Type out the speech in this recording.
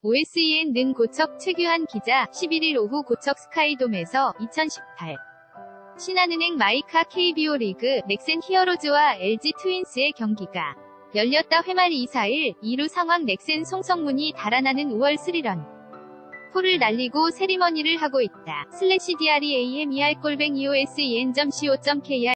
OSEN 는 고척 최규한 기자 11일 오후 고척 스카이돔에서 2018 신한은행 마이카 KBO 리그 넥센 히어로즈와 LG 트윈스의 경기가 열렸다 회말 2사 1, 2루 상황 넥센 송성문이 달아나는 우월 3런 포를 날리고 세리머니를 하고 있다. 슬래시 DREAMER 골뱅이 OSEN.co.kr